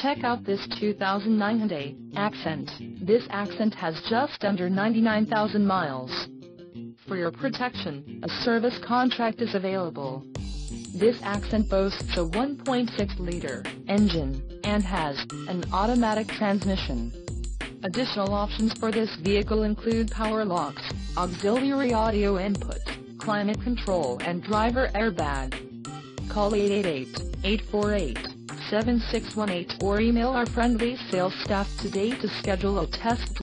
Check out this 2009 Hyundai Accent. This Accent has just under 99,000 miles. For your protection, a service contract is available. This Accent boasts a 1.6-liter engine, and has an automatic transmission. Additional options for this vehicle include power locks, auxiliary audio input, climate control and driver airbag. Call 888-848-7618 or email our friendly sales staff today to schedule a test